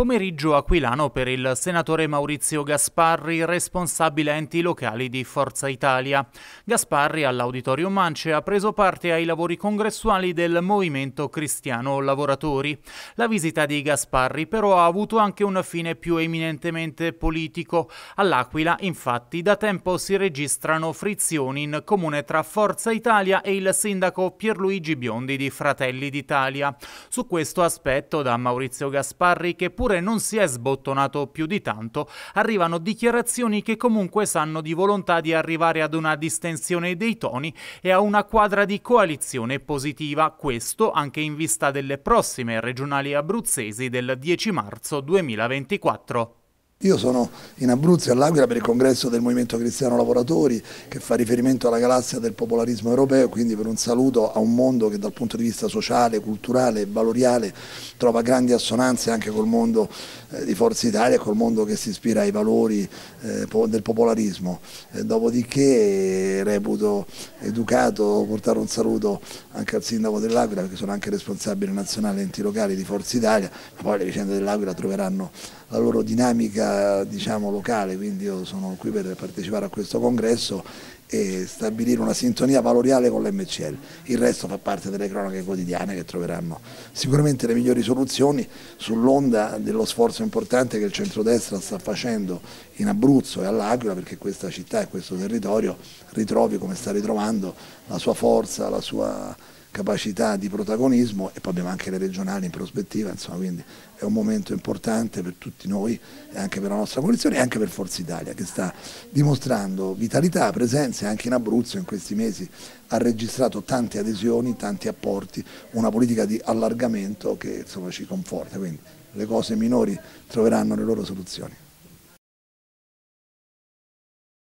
Pomeriggio aquilano per il senatore Maurizio Gasparri, responsabile enti locali di Forza Italia. Gasparri all'Auditorio Mance ha preso parte ai lavori congressuali del Movimento Cristiano Lavoratori. La visita di Gasparri però ha avuto anche un fine più eminentemente politico. All'Aquila, infatti, da tempo si registrano frizioni in comune tra Forza Italia e il sindaco Pierluigi Biondi di Fratelli d'Italia. Su questo aspetto da Maurizio Gasparri che pur eppure non si è sbottonato più di tanto, arrivano dichiarazioni che comunque sanno di volontà di arrivare ad una distensione dei toni e a una quadra di coalizione positiva, questo anche in vista delle prossime regionali abruzzesi del 10 marzo 2024. Io sono in Abruzzo e all'Aquila per il congresso del Movimento Cristiano Lavoratori che fa riferimento alla galassia del popolarismo europeo, quindi per un saluto a un mondo che dal punto di vista sociale, culturale e valoriale trova grandi assonanze anche col mondo eh, di Forza Italia e col mondo che si ispira ai valori eh, del popolarismo. Eh, dopodiché reputo educato portare un saluto anche al sindaco dell'Aquila perché sono anche responsabile nazionale enti locali di Forza Italia, ma poi le vicende dell'Aquila troveranno la loro dinamica diciamo, locale, quindi io sono qui per partecipare a questo congresso e stabilire una sintonia valoriale con l'MCL. Il resto fa parte delle cronache quotidiane che troveranno sicuramente le migliori soluzioni sull'onda dello sforzo importante che il centrodestra sta facendo in Abruzzo e all'Aquila perché questa città e questo territorio ritrovi come sta ritrovando la sua forza, la sua capacità di protagonismo e poi abbiamo anche le regionali in prospettiva, insomma, quindi è un momento importante per tutti noi e anche per la nostra coalizione e anche per Forza Italia che sta dimostrando vitalità, presenza anche in Abruzzo in questi mesi ha registrato tante adesioni, tanti apporti, una politica di allargamento che insomma, ci conforta, quindi le cose minori troveranno le loro soluzioni.